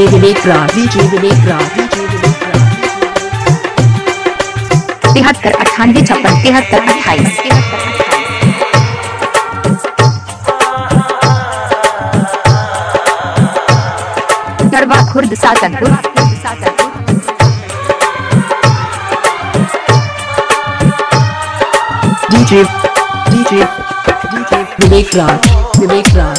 DJ Vivek Raj, DJ Vivek Raj. तिहत्तर अट्ठानवे छप्पन तिहत्तर अट्ठाईस दरबा Khurd Satanpur DJ, DJ, DJ Vivek Raj, Vivek Raj,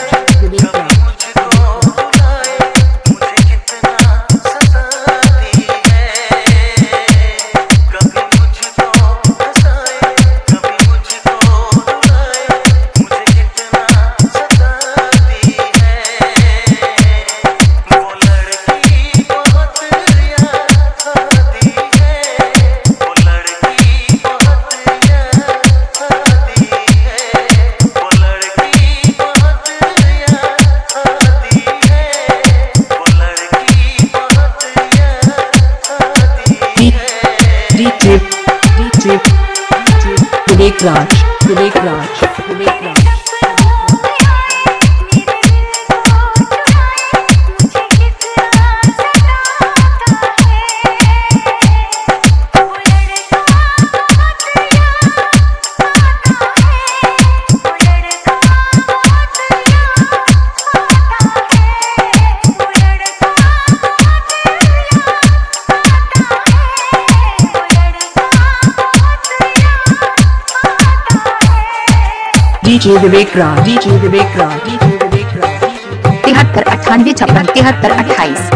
Launch, Unique Launch, Make Launch. Raj, DJ Vivek Raj, DJ Vivek तिहत्तर अट्ठानवे छप्पन तिहत्तर अट्ठाईस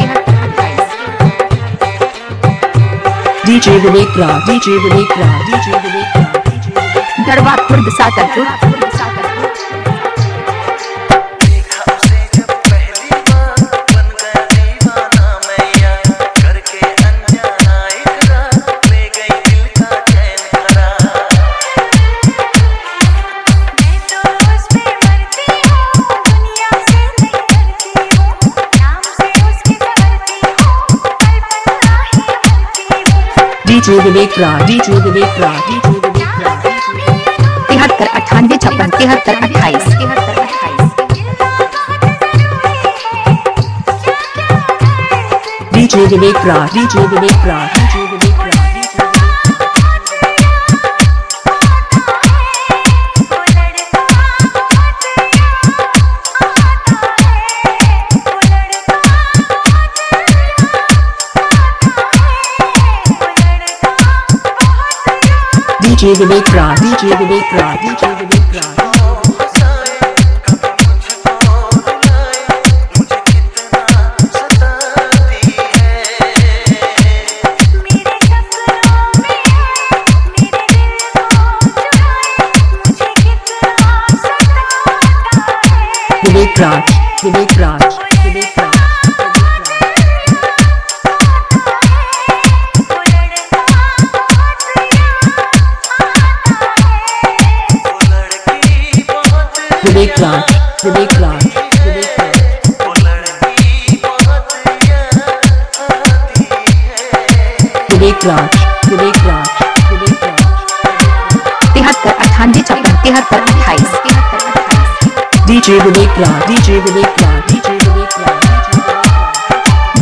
DJ Vivek Raj, DJ Vivek Raj, DJ Vivek Raj. Khurd Satanpur to Vivek प्रा D two Vivek प्रा तिहत्तर अट्ठानवे छप्पन तिहत्तर अट्ठाईस तिहत्तर अट्ठाईस डी टू प्रा D two Vivek Raj, DJ Vivek Raj. Vivek Raj, Vivek Raj, तिहत्तर अट्ठानवे छप्पन तिहत्तर अट्ठाईस DJ Vivek Raj, DJ Vivek Raj.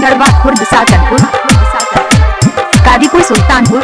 दरबा खुर्द सातनपुर कादीपुर सुल्तानपुर